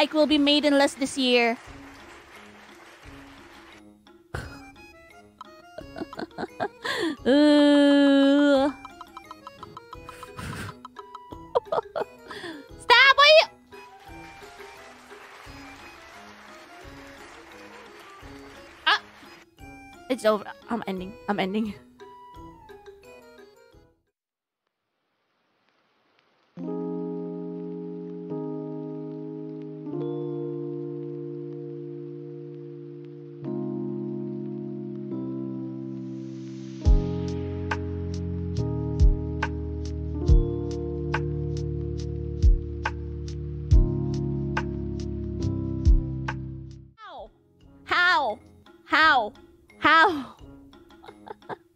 Ike will be maidenless this year. Uh. Stop! Why you? Ah! It's over. I'm ending. I'm ending. How? How? How?